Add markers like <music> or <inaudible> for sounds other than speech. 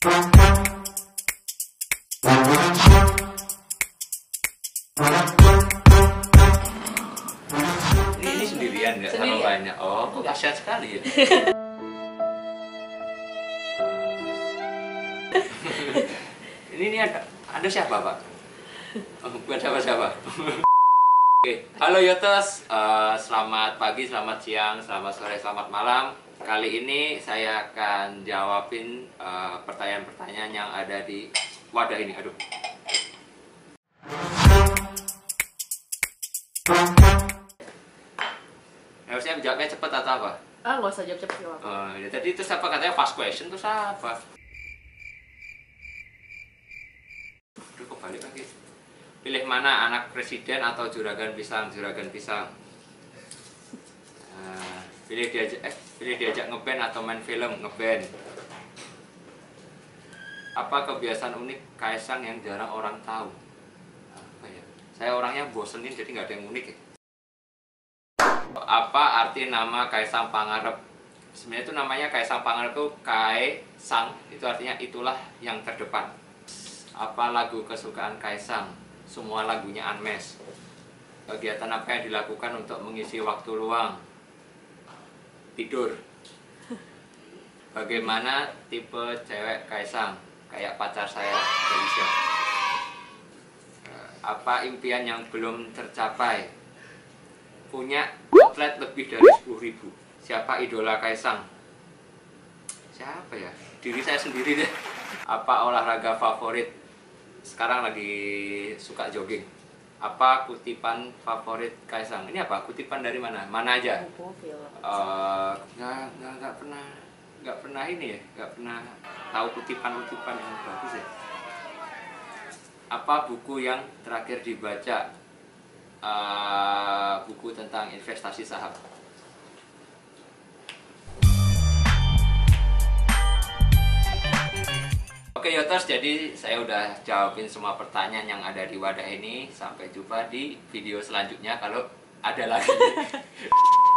Ini, sendirian nggak sama Sendirian. banyak. Oh, kok kasihan sekali ya. <laughs> ini ini ada ada siapa pak? Oh, bukan siapa-siapa. Oke, halo Yotos, Eh, selamat pagi, selamat siang, selamat sore, selamat malam. Kali ini saya akan jawabin eh, pertanyaan-pertanyaan yang ada di wadah ini. Aduh. Harusnya jawabnya cepet atau apa? Ah, nggak usah jawab apa-apa. Oh, ya, tadi itu siapa katanya fast question itu siapa? Aduh, kebalik lagi. Pilih mana anak presiden atau juragan pisang? Juragan pisang. Nah, pilih diajak eh, pilih diajak ngeband atau main film ngeband. Apa kebiasaan unik Kaisang yang jarang orang tahu? Apa ya? Saya orangnya bosenin jadi nggak ada yang unik ya. Apa arti nama Kaisang Pangarep? Sebenarnya itu namanya Kaisang Pangarep itu Kai Sang, itu artinya itulah yang terdepan. Apa lagu kesukaan Kaisang? Semua lagunya Unmesh. Kegiatan apa yang dilakukan untuk mengisi waktu luang? Tidur. Bagaimana tipe cewek Kaisang? Kayak pacar saya, Felicia. Eh, Apa impian yang belum tercapai? punya outlet lebih dari 10.000 ribu siapa idola Kaisang siapa ya diri saya sendiri deh apa olahraga favorit sekarang lagi suka jogging. Apa kutipan favorit Kaisang? Ini apa? Kutipan dari mana? Mana aja? Film. Eh, nggak nggak nggak pernah nggak pernah ini ya nggak pernah tahu kutipan-kutipan yang bagus ya. Apa buku yang terakhir dibaca? Eh, buku tentang investasi saham Oke Yotos, jadi saya udah jawabin semua pertanyaan yang ada di wadah ini. Sampai jumpa di video selanjutnya kalau ada lagi. <laughs>